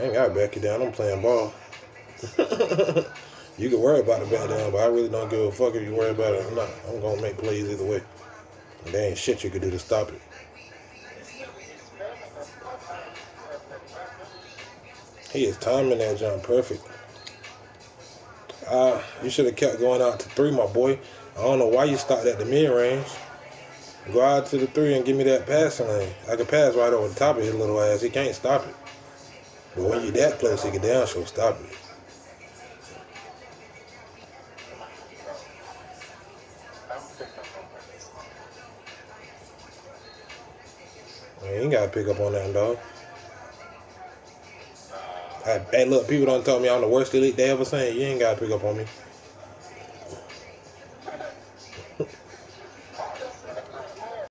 I ain't gotta back you down. I'm playing ball. you can worry about the back down, but I really don't give a fuck if you worry about it or not. I'm gonna make plays either way. And there ain't shit you can do to stop it. He is timing that jump perfect. Uh, you should have kept going out to three, my boy. I don't know why you stopped at the mid range. Go out to the three and give me that passing lane. I can pass right over the top of his little ass. He can't stop it. But when you that close, he can down show stop it. You ain't gotta pick up on that, dog. Hey, look, people don't tell me I'm the worst elite they ever seen. You ain't gotta pick up on me.